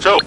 So,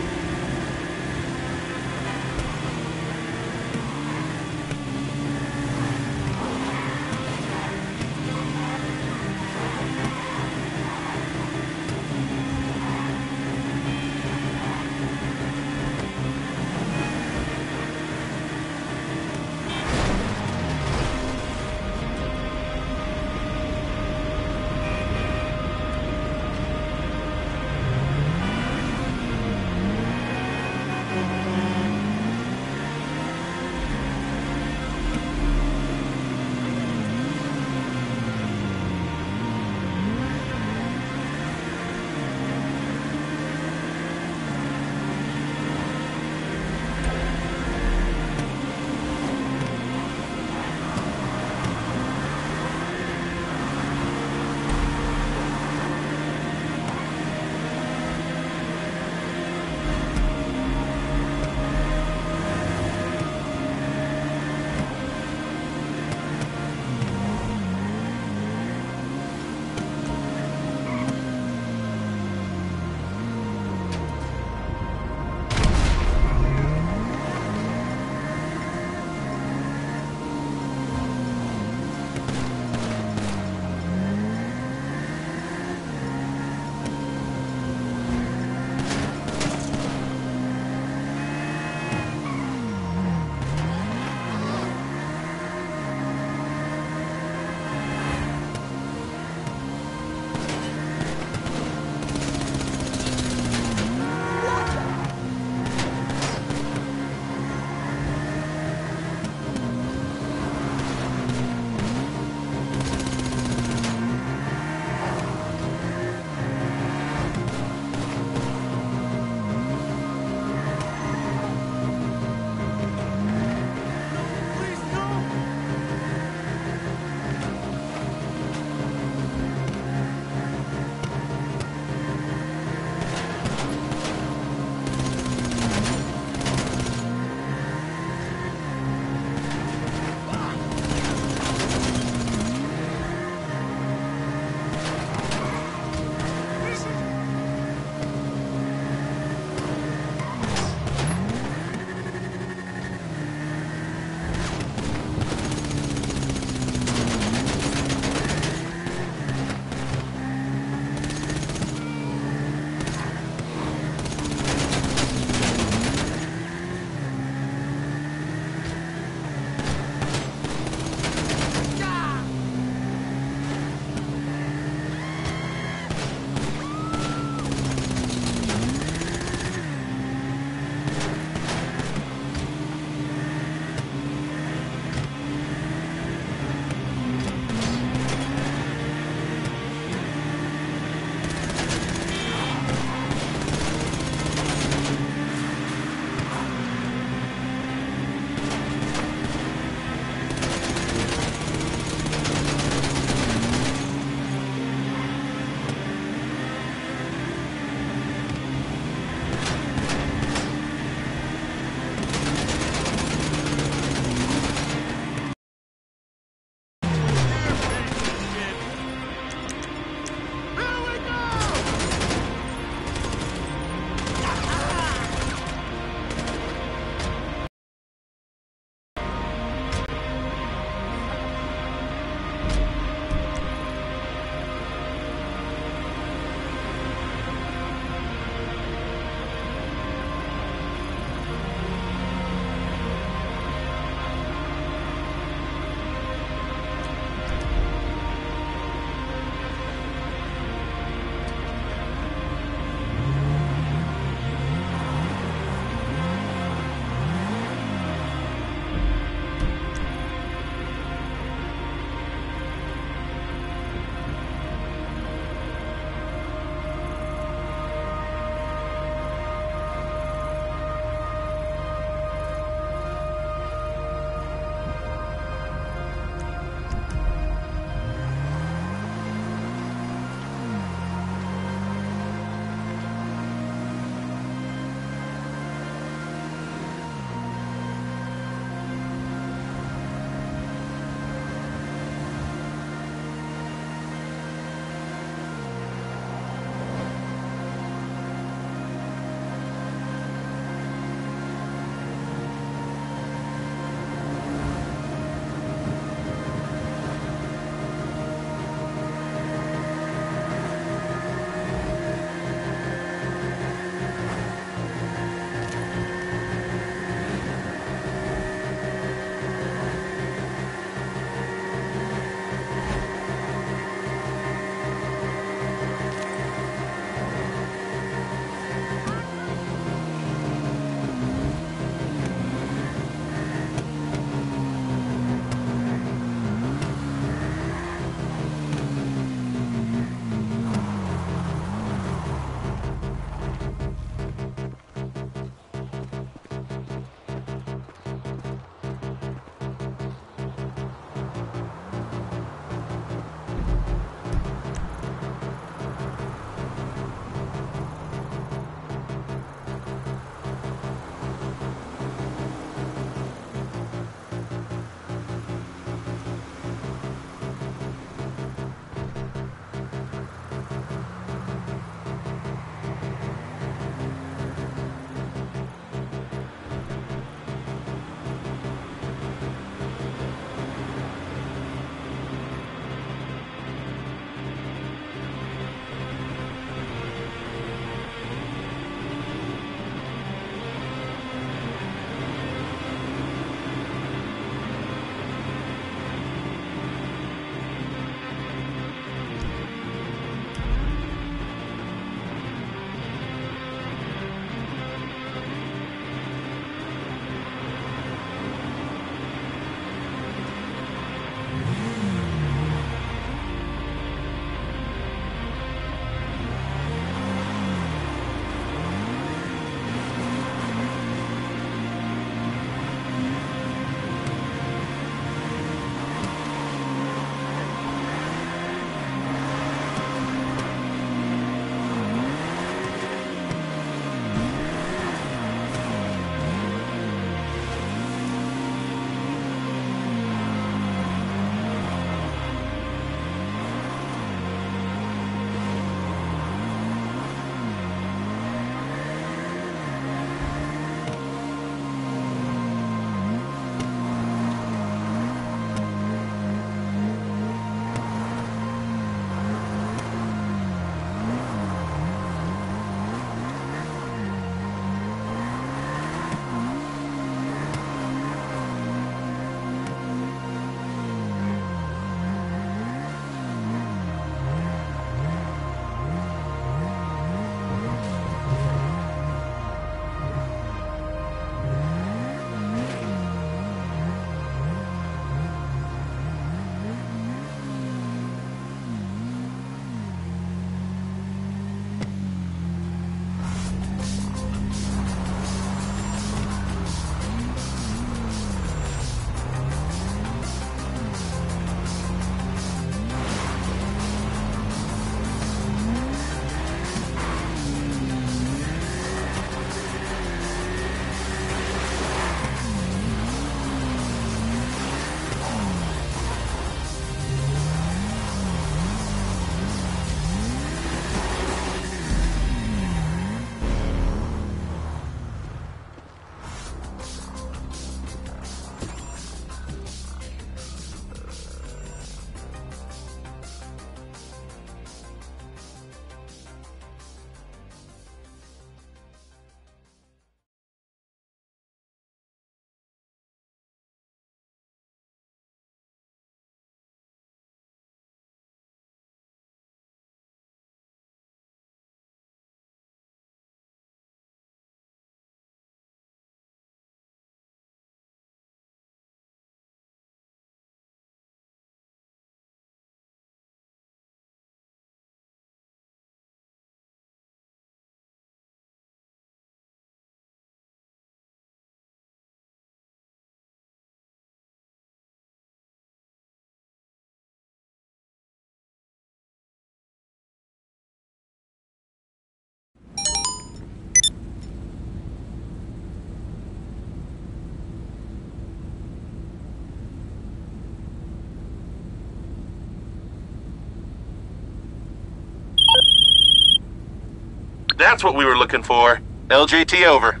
That's what we were looking for. LJT over.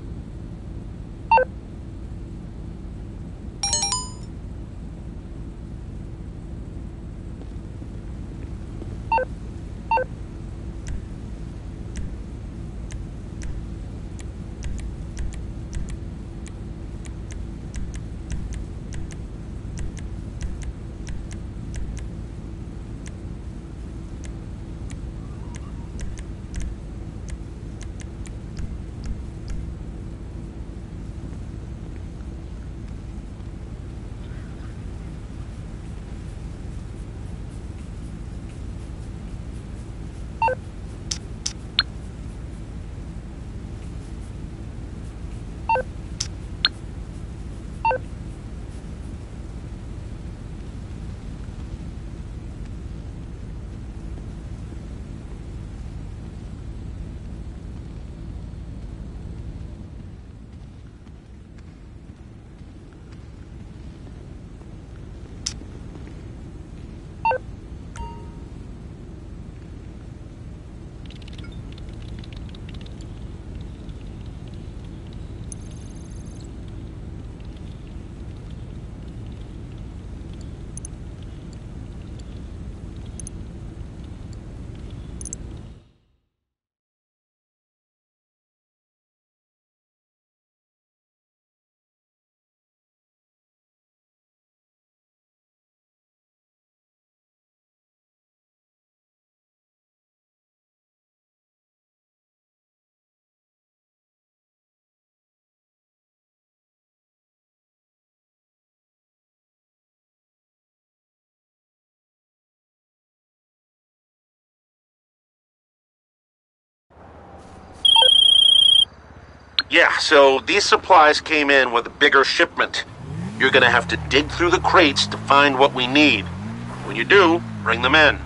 Yeah, so these supplies came in with a bigger shipment. You're gonna have to dig through the crates to find what we need. When you do, bring them in.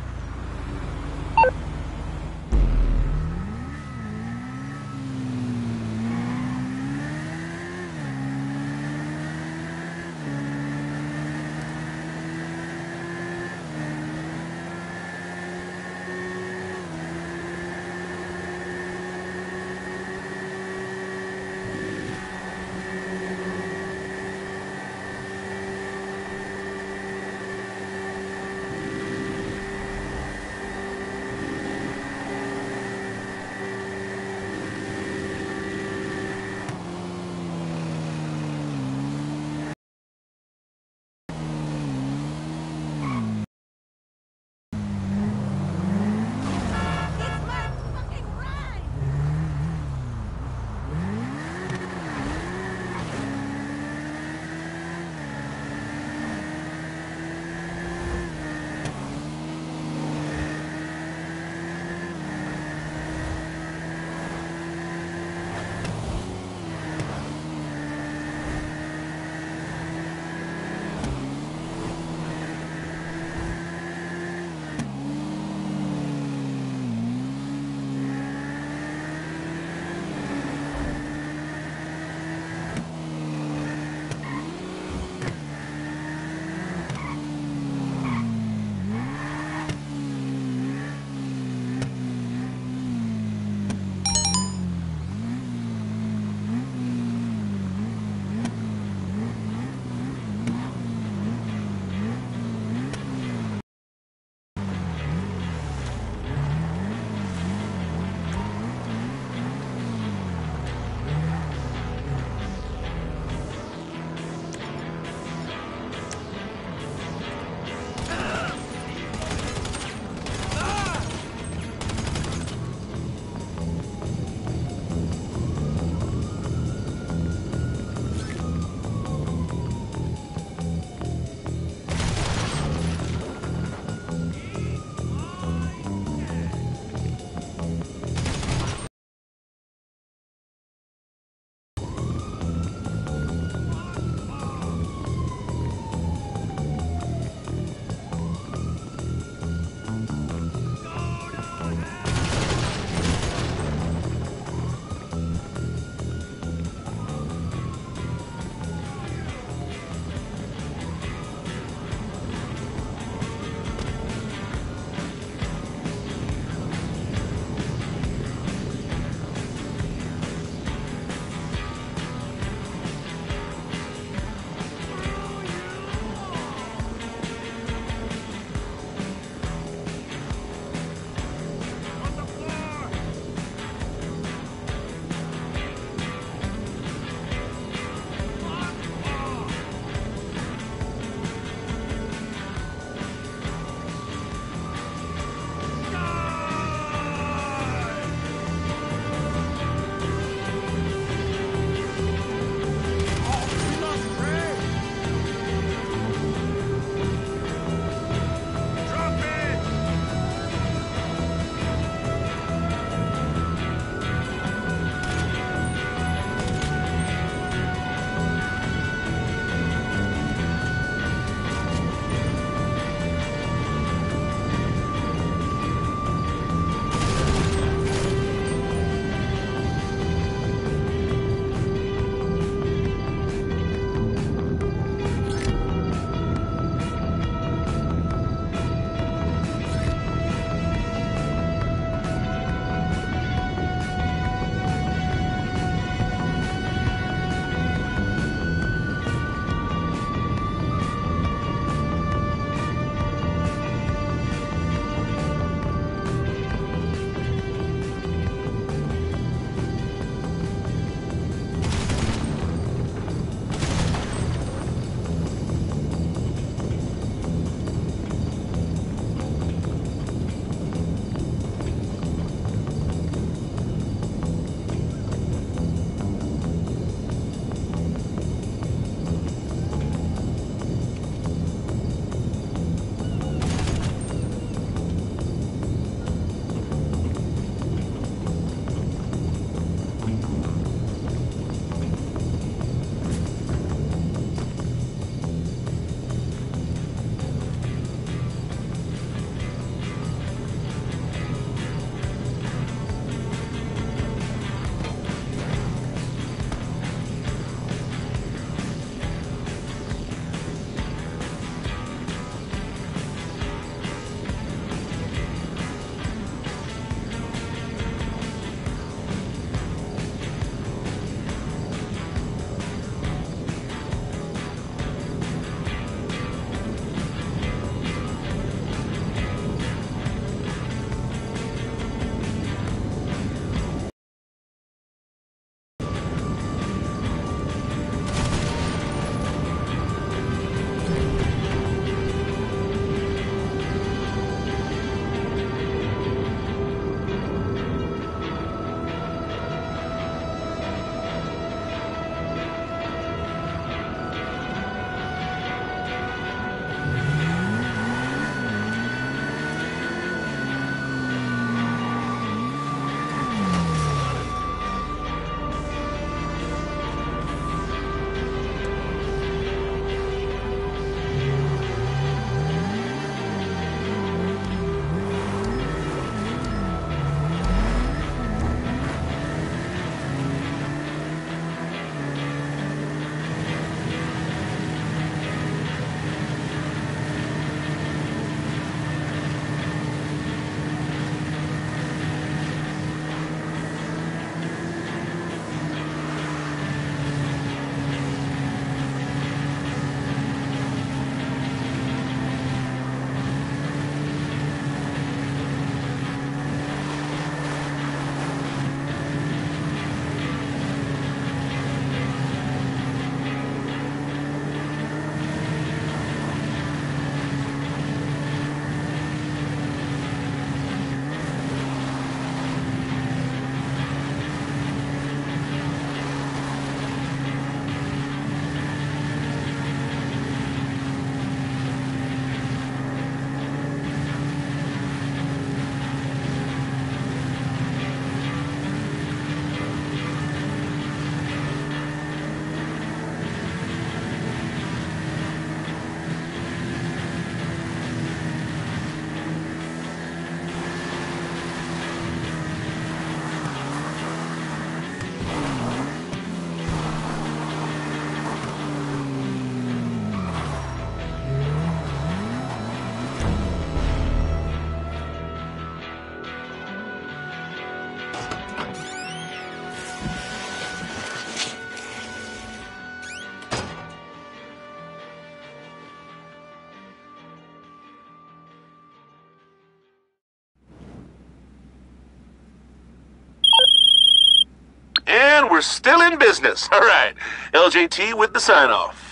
We're still in business. All right. LJT with the sign off.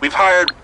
We've hired.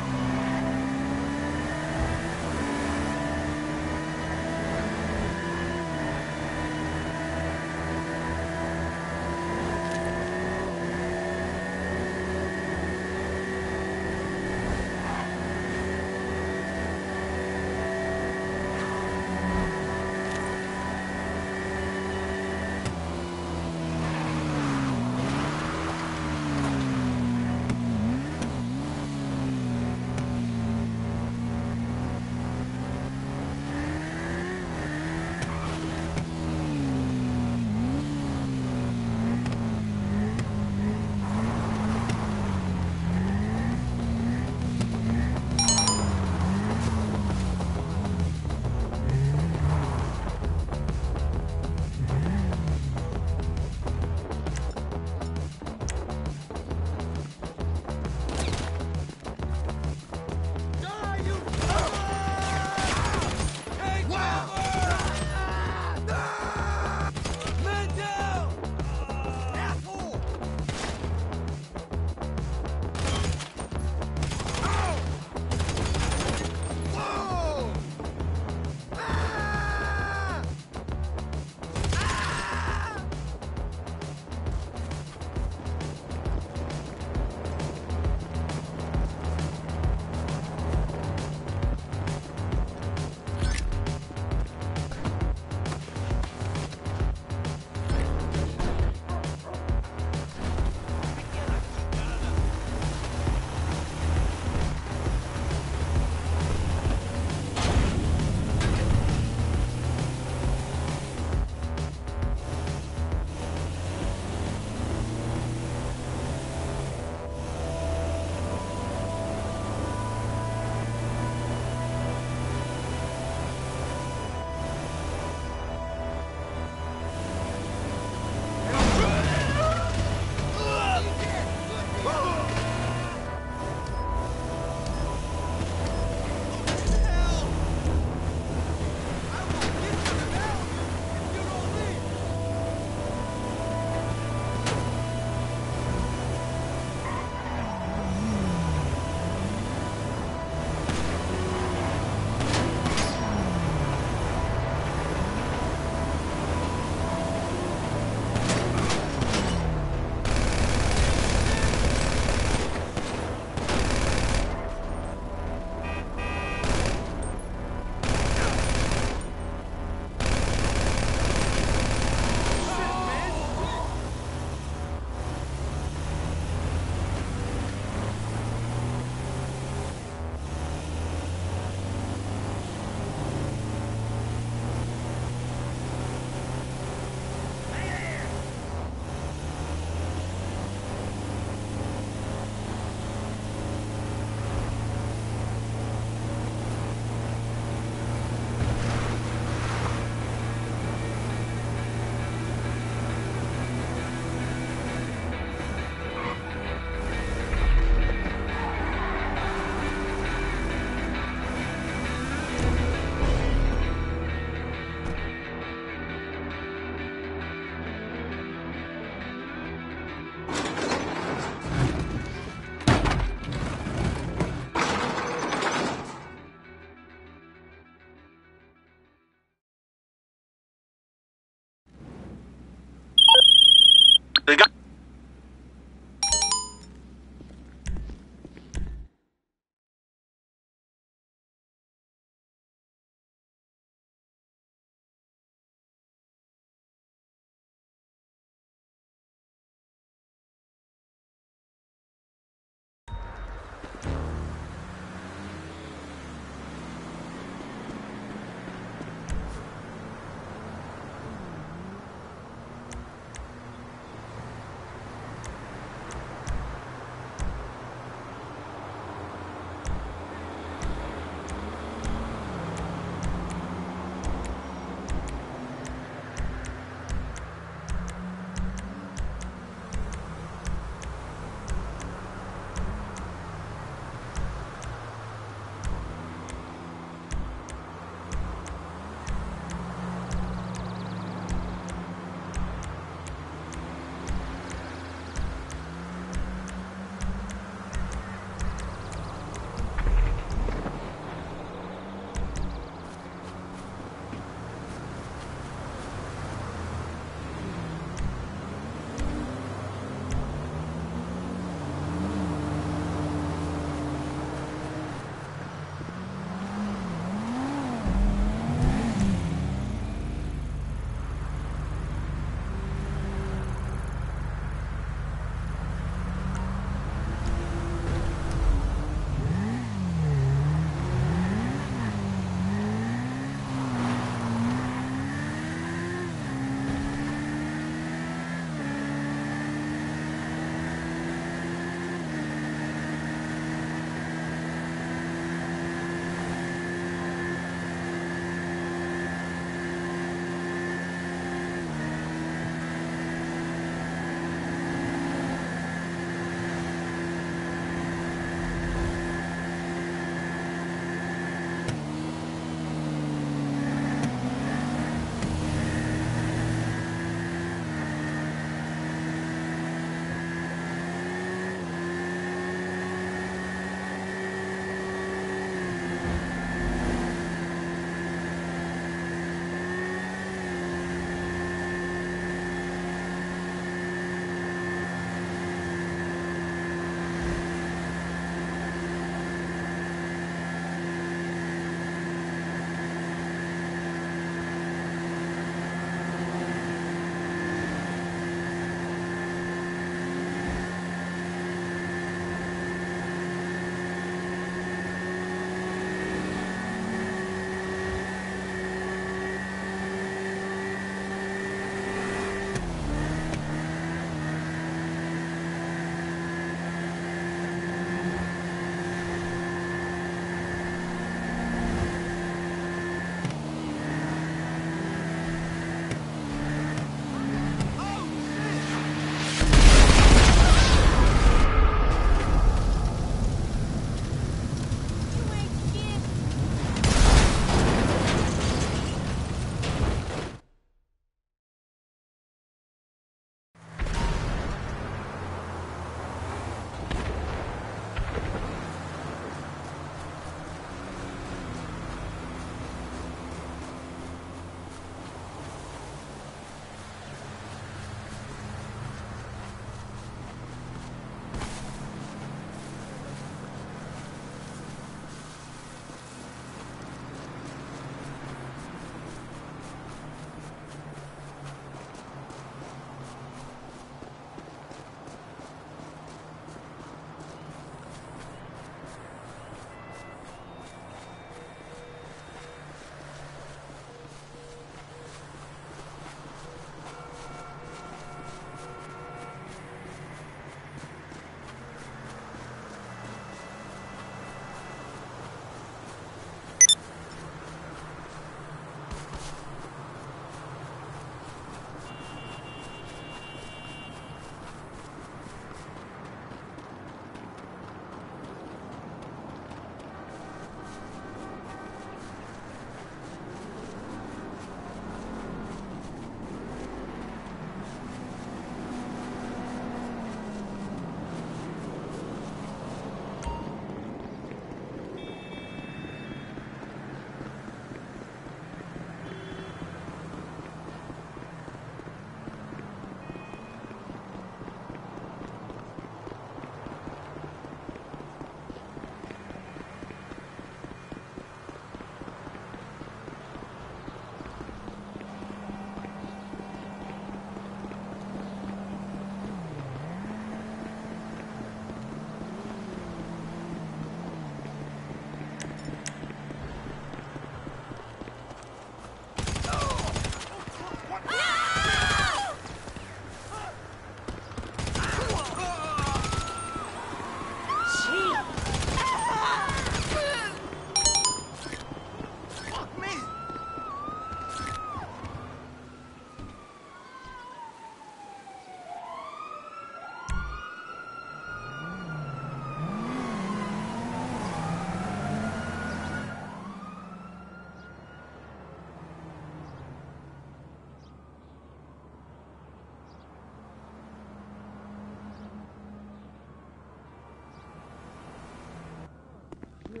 Hey,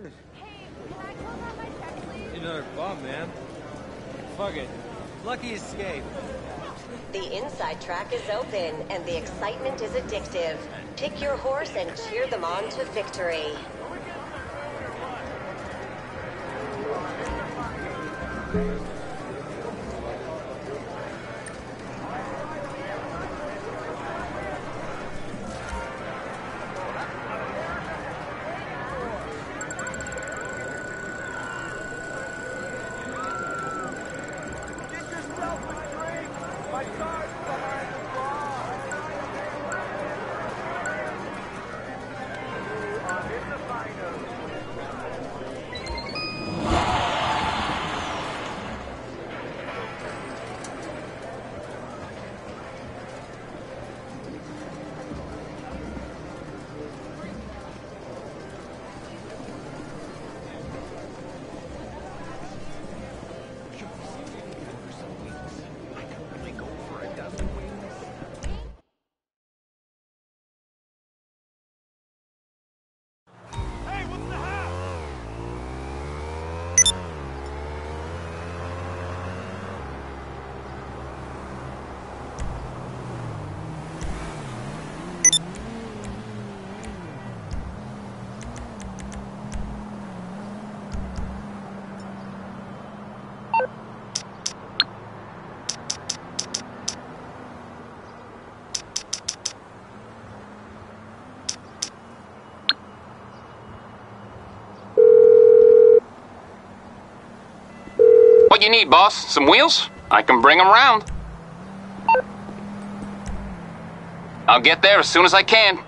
can I close out my check, please? Another bum, man. Fuck it. Lucky escape. The inside track is open and the excitement is addictive. Pick your horse and cheer them on to victory. What you need, boss? Some wheels? I can bring them round. I'll get there as soon as I can.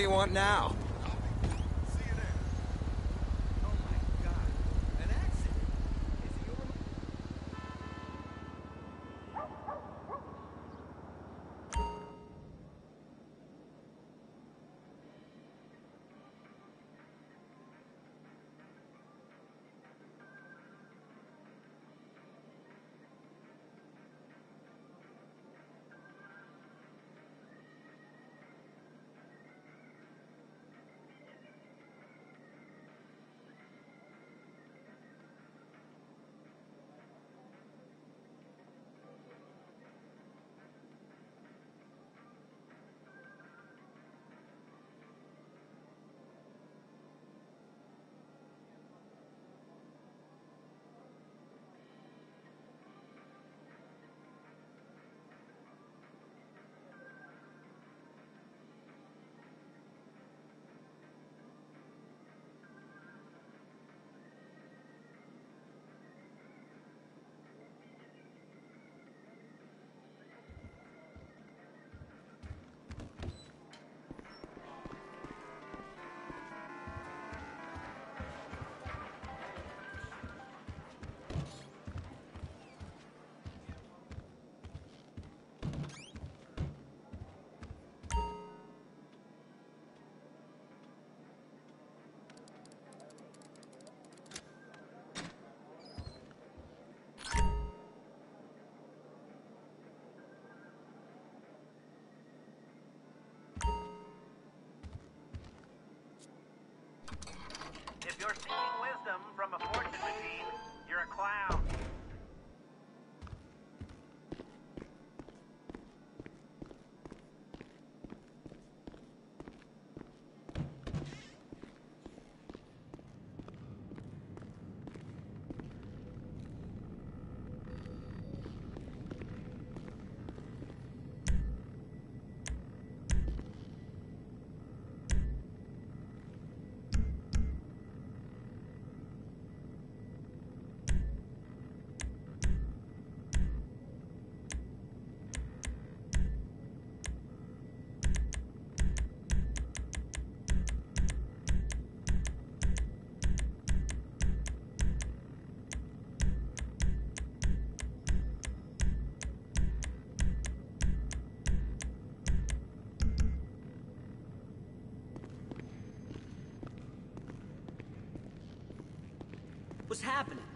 Do you want now? You're seeking wisdom from a fortune machine, you're a clown. Happening?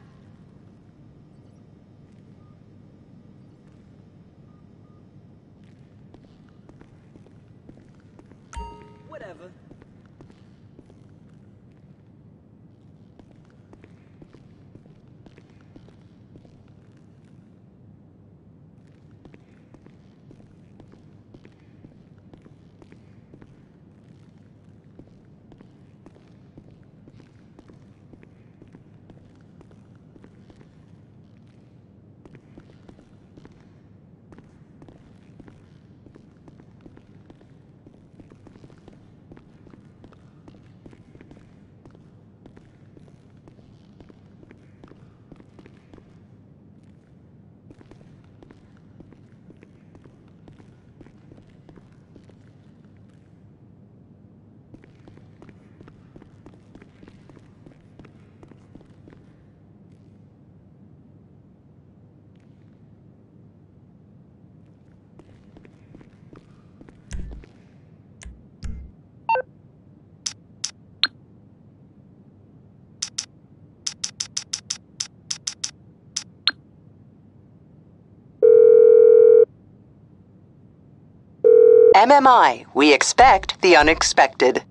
MMI, we expect the unexpected.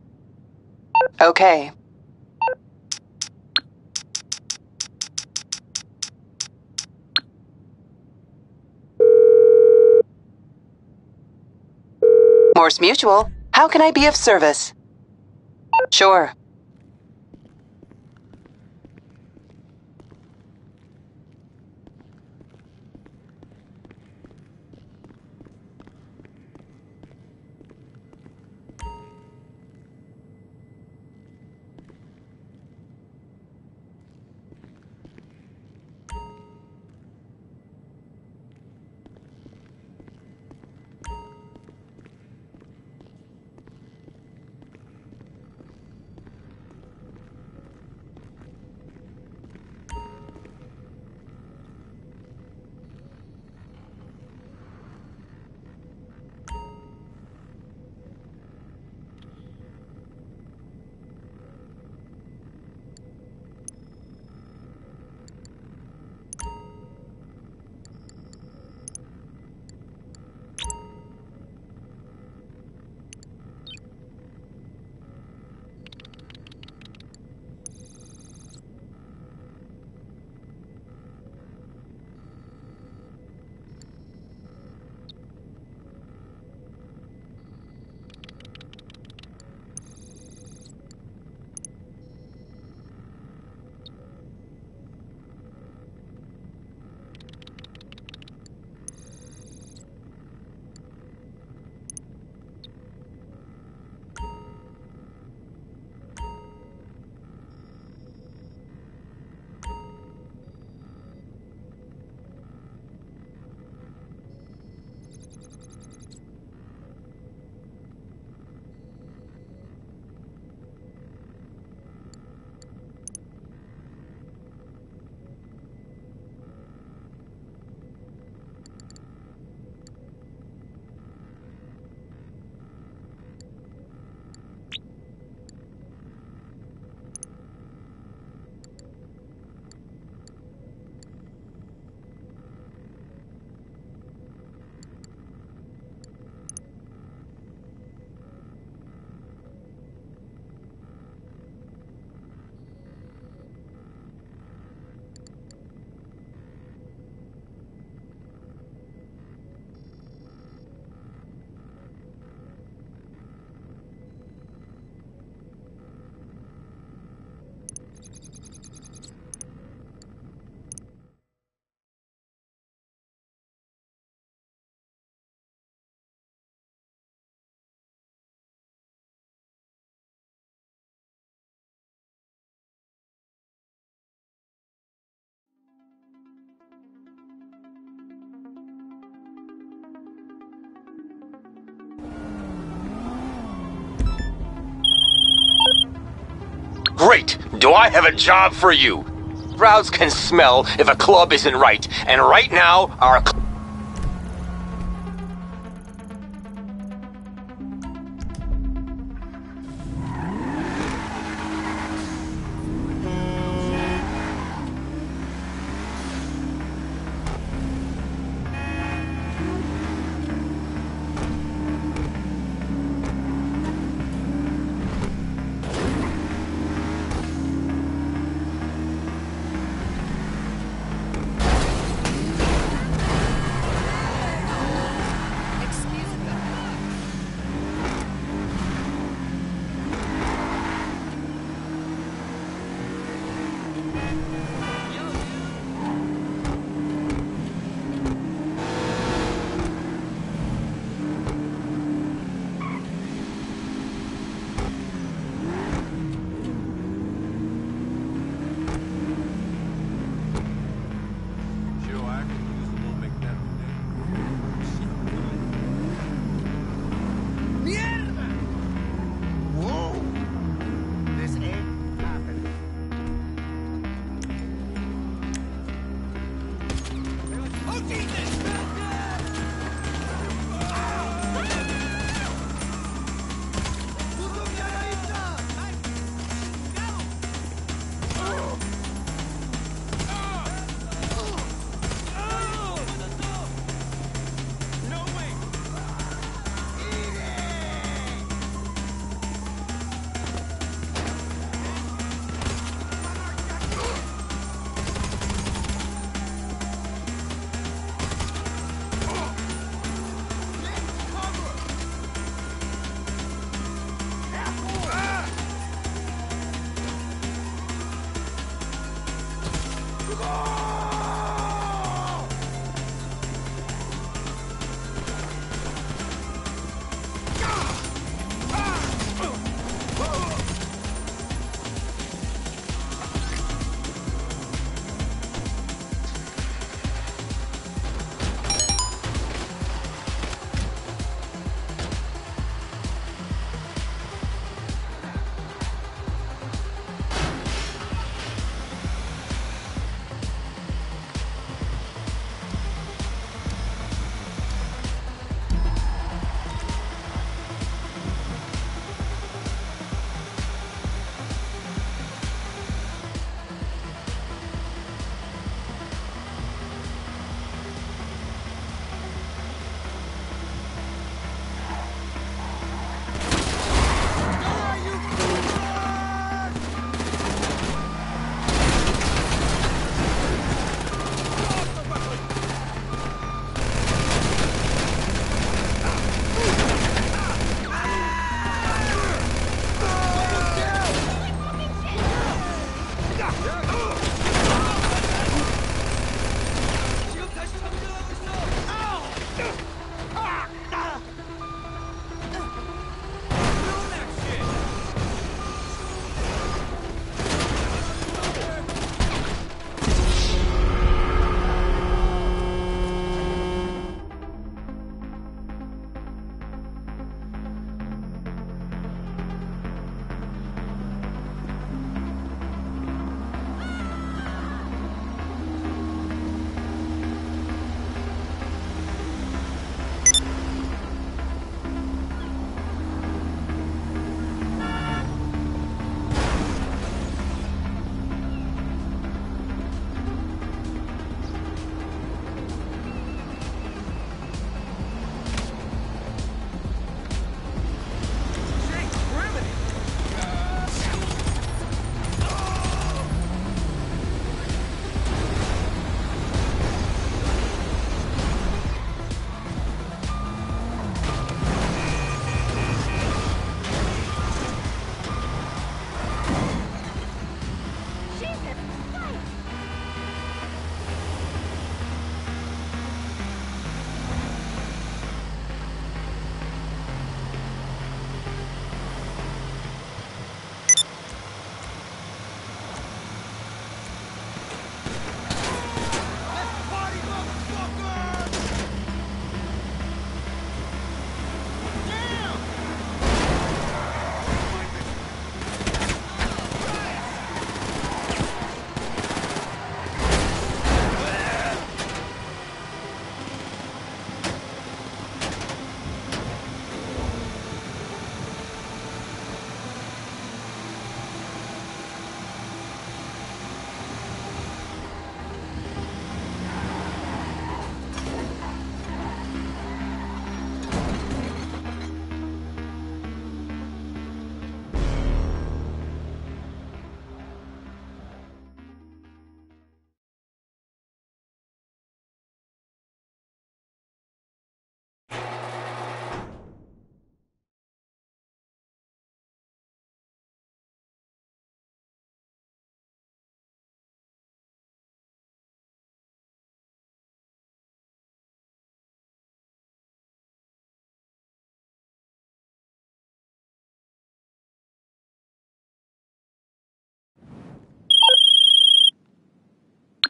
Okay. Mors Mutual, how can I be of service? Sure. Great! Do I have a job for you? Crowds can smell if a club isn't right, and right now, our cl-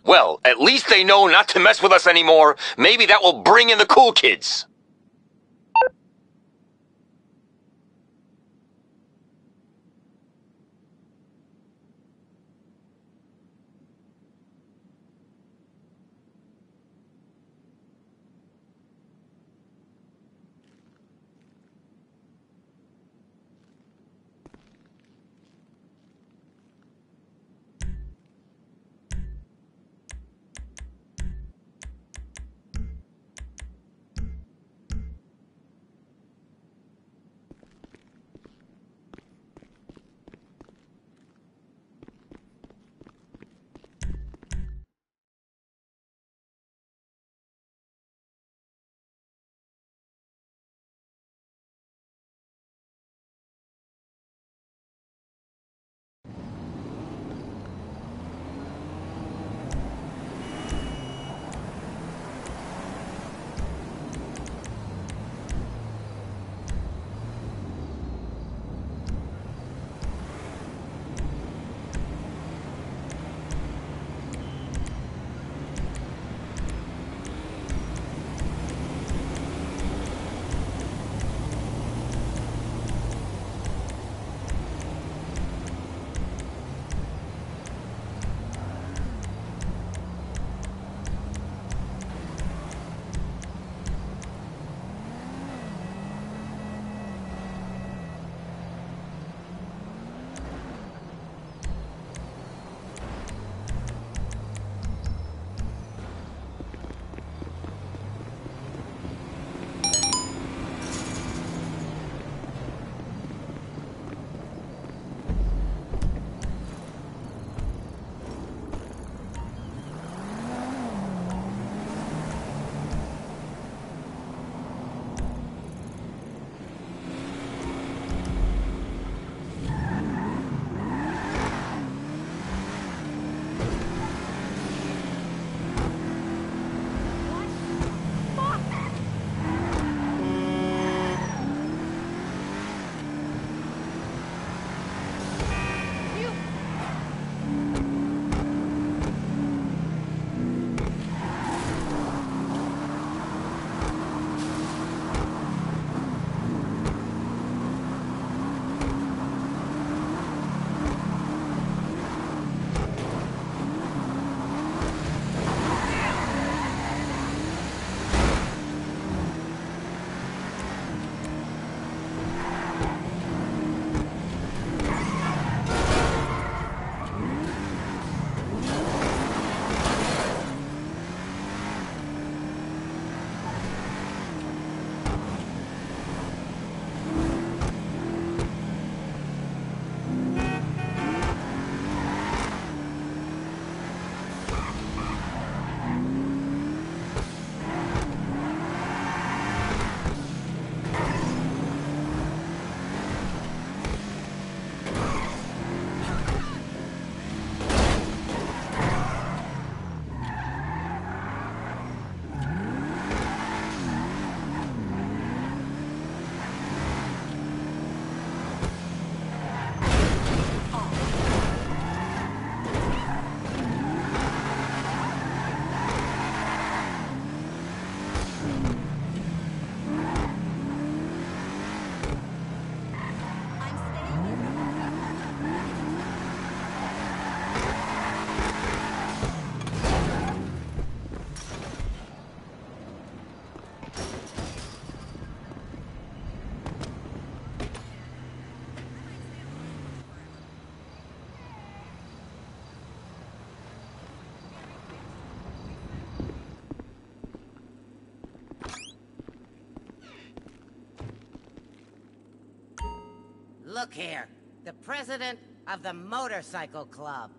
Well, at least they know not to mess with us anymore. Maybe that will bring in the cool kids. Look here, the president of the motorcycle club.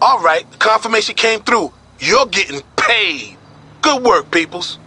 All right, confirmation came through. You're getting paid. Good work, peoples.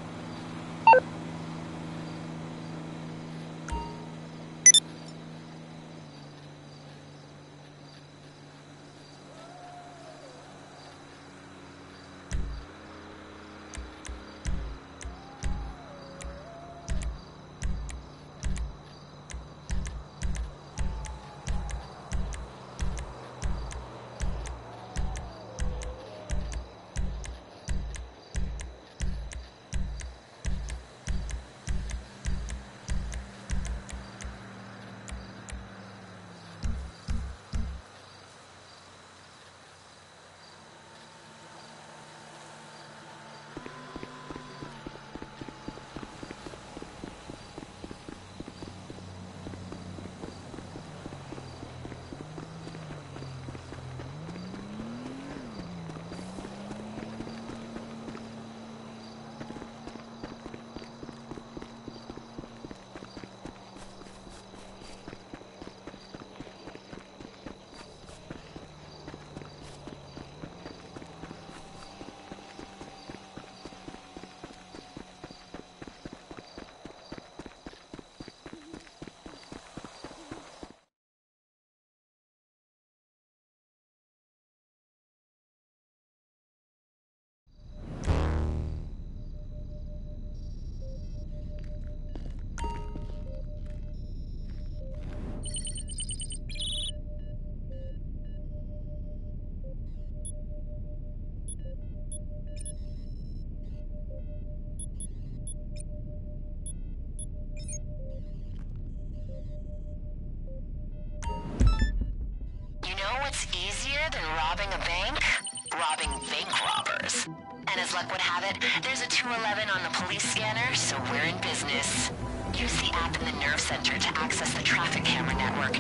Luck would have it, there's a 211 on the police scanner, so we're in business. Use the app in the nerve center to access the traffic camera network.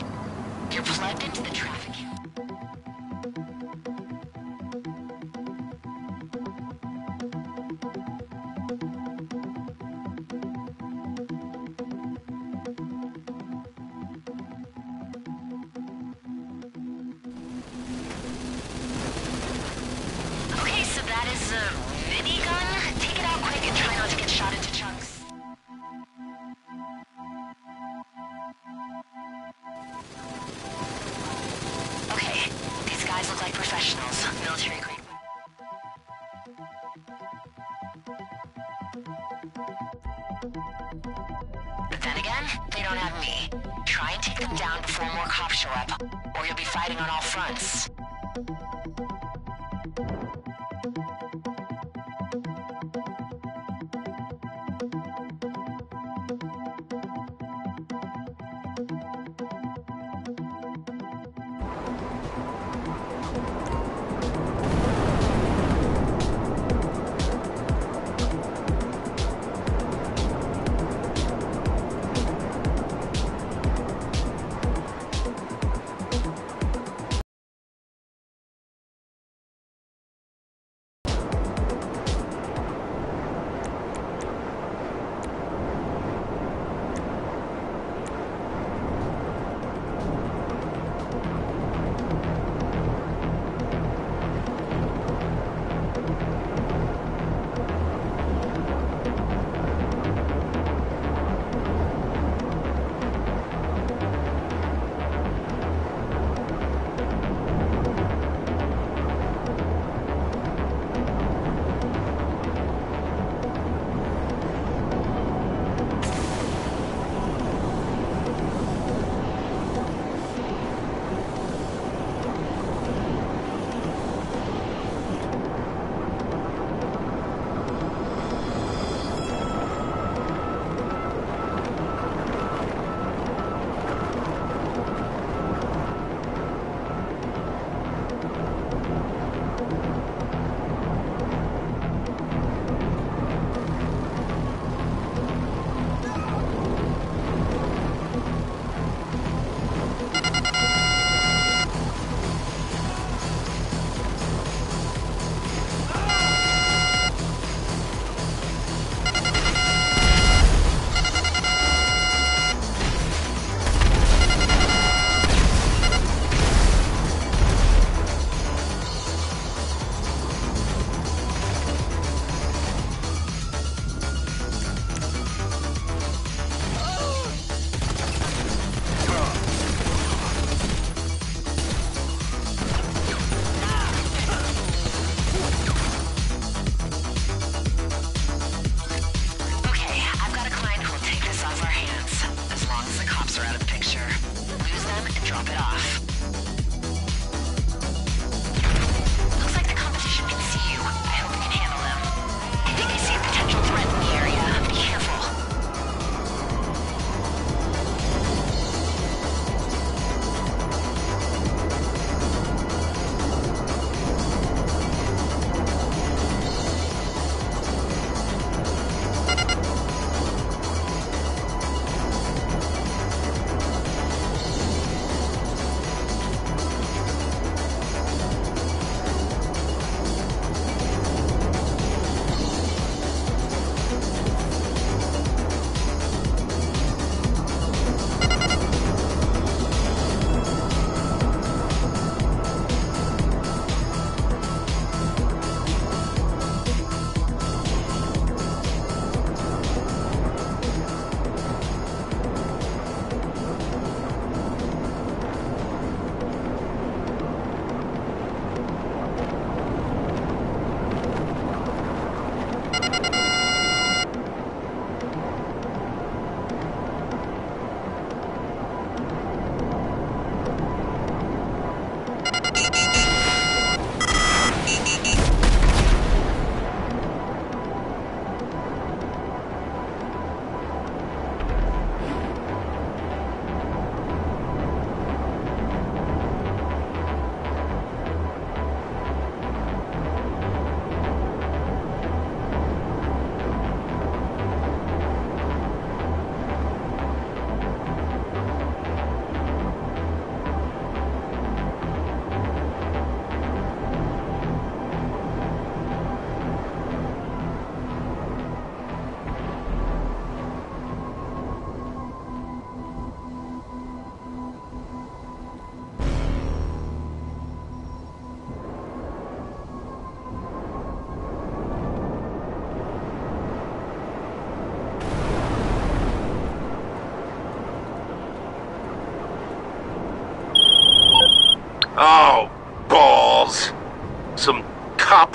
You're plugged into the traffic camera. Okay, so that is a minigun. Take it out quick and try not to get shot into chunks. Okay, these guys look like professionals. Military grade. But then again, they don't have me. Try and take them down before more cops show up, or you'll be fighting on all fronts.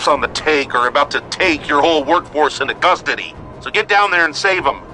On the take are about to take your whole workforce into custody. So get down there and save them.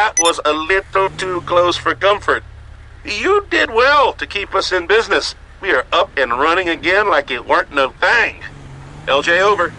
That was a little too close for comfort. You did well to keep us in business. We are up and running again like it weren't no thing. LJ over.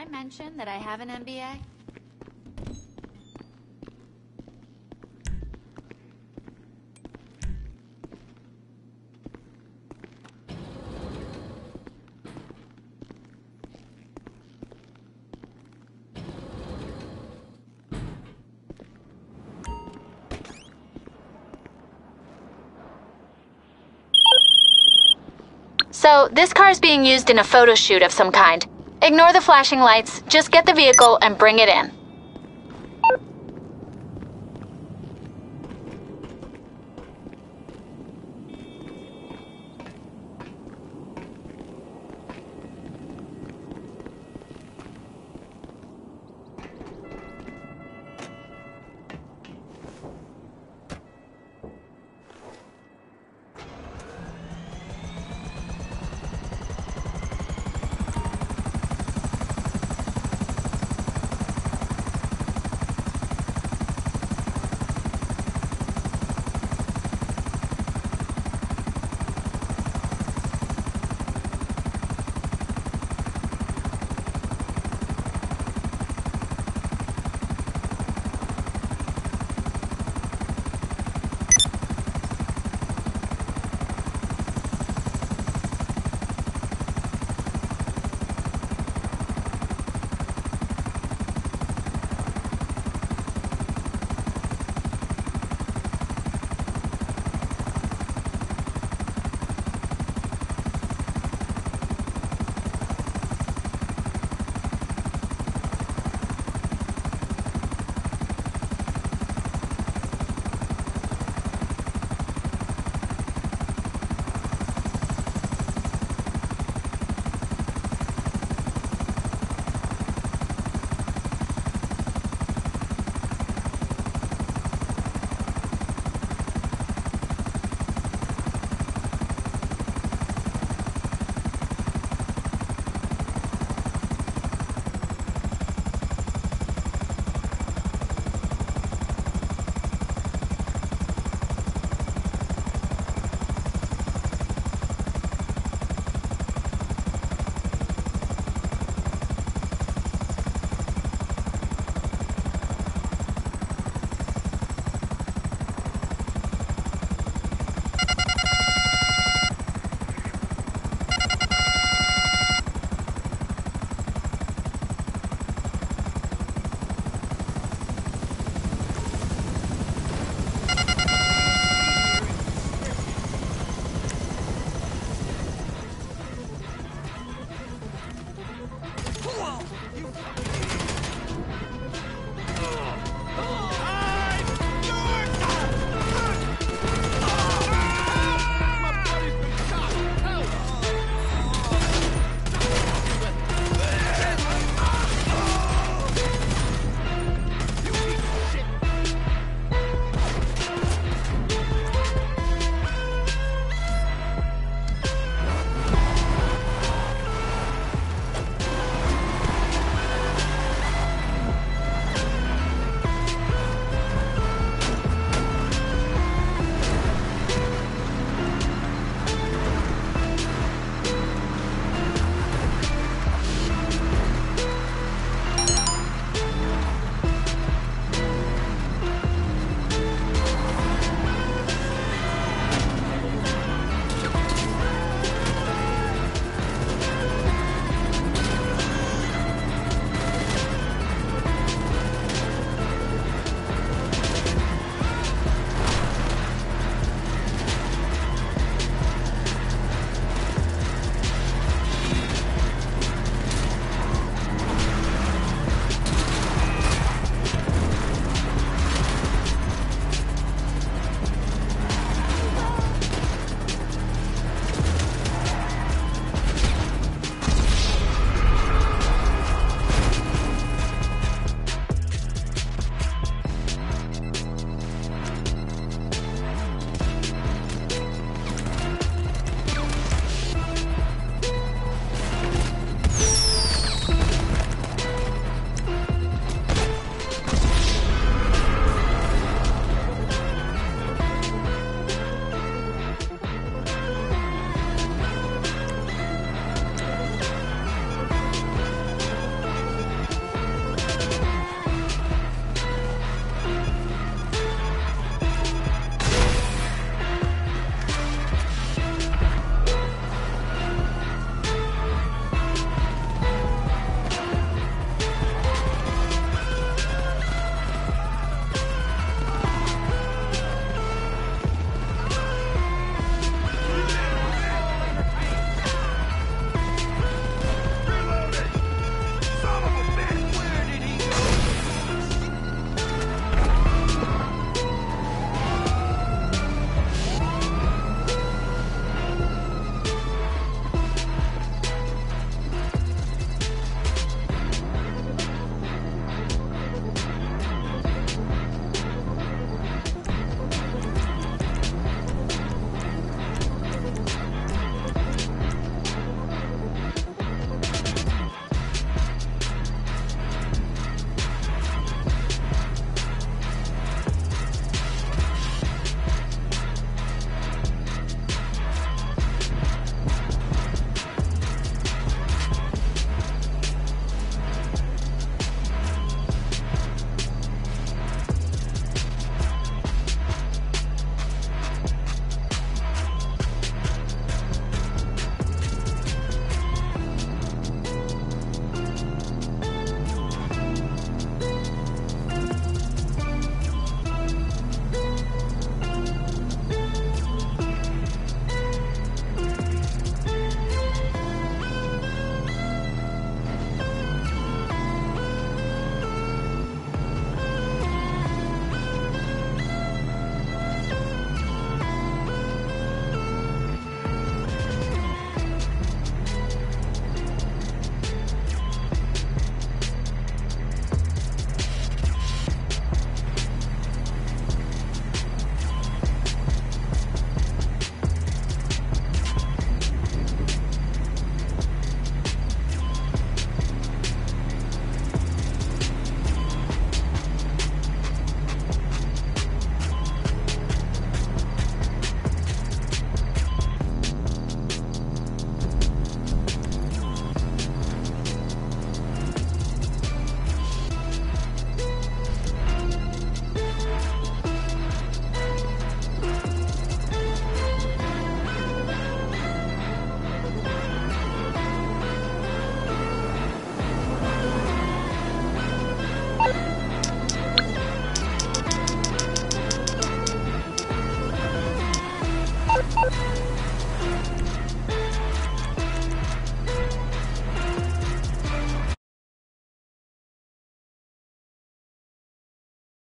I mention that I have an MBA? So, this car is being used in a photo shoot of some kind. Ignore the flashing lights, just get the vehicle and bring it in.